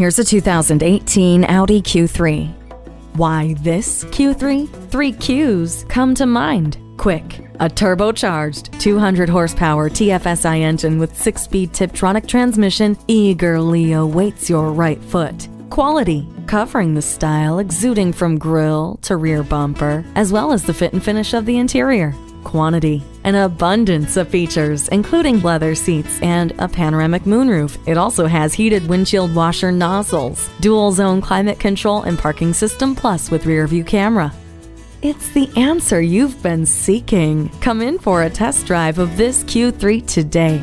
Here's a 2018 Audi Q3. Why this Q3? Three Qs come to mind. Quick, a turbocharged 200 horsepower TFSI engine with 6 speed Tiptronic transmission eagerly awaits your right foot. Quality, covering the style exuding from grille to rear bumper, as well as the fit and finish of the interior. Quantity, an abundance of features, including leather seats and a panoramic moonroof. It also has heated windshield washer nozzles, dual zone climate control, and parking system plus with rear view camera. It's the answer you've been seeking. Come in for a test drive of this Q3 today.